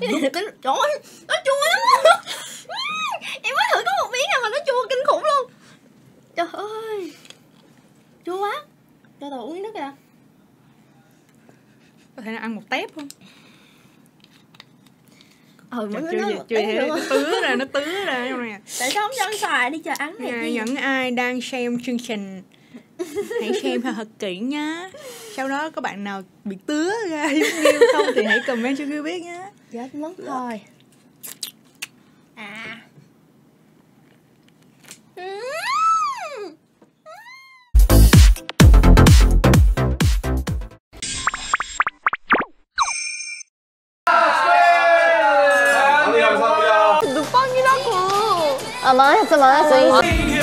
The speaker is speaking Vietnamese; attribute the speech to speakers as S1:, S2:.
S1: Cái- Trời ơi, nó chua lắm Em mới thử có một miếng mà nó chua kinh khủng luôn. Trời ơi Chua quá. Cho tôi uống nước kìa
S2: có thể là ăn một tép không?
S1: Ừ, mới
S2: chưa
S1: nói
S2: chưa,
S1: nữa.
S2: nó tứa ra nó tứa ra trong này
S1: Tại sao không cho ăn xoài đi chờ ăn này
S2: Nhà,
S1: đi
S2: những ai đang xem chương trình hãy xem thật kỹ nhá sau đó có bạn nào bị tứa ra giống như không thì hãy comment cho Ghiu biết nhá
S1: Chết mất thôi À Ừm.
S3: 감사합니다.
S1: 눕방이라고
S4: 아 망했어 망했어